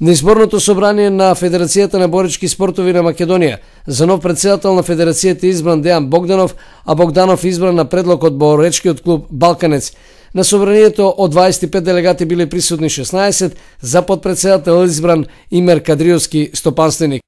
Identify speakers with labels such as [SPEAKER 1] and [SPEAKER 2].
[SPEAKER 1] На изборното собрание на Федерацијата на борички спортови на Македонија, за нов председател на Федерацијата избран Дејан Богданов, а Богданов избран на предлог од боречкиот клуб Балканец. На собранието од 25 делегати биле присутни 16, за подпредседател избран Имер Кадриовски стопанственик.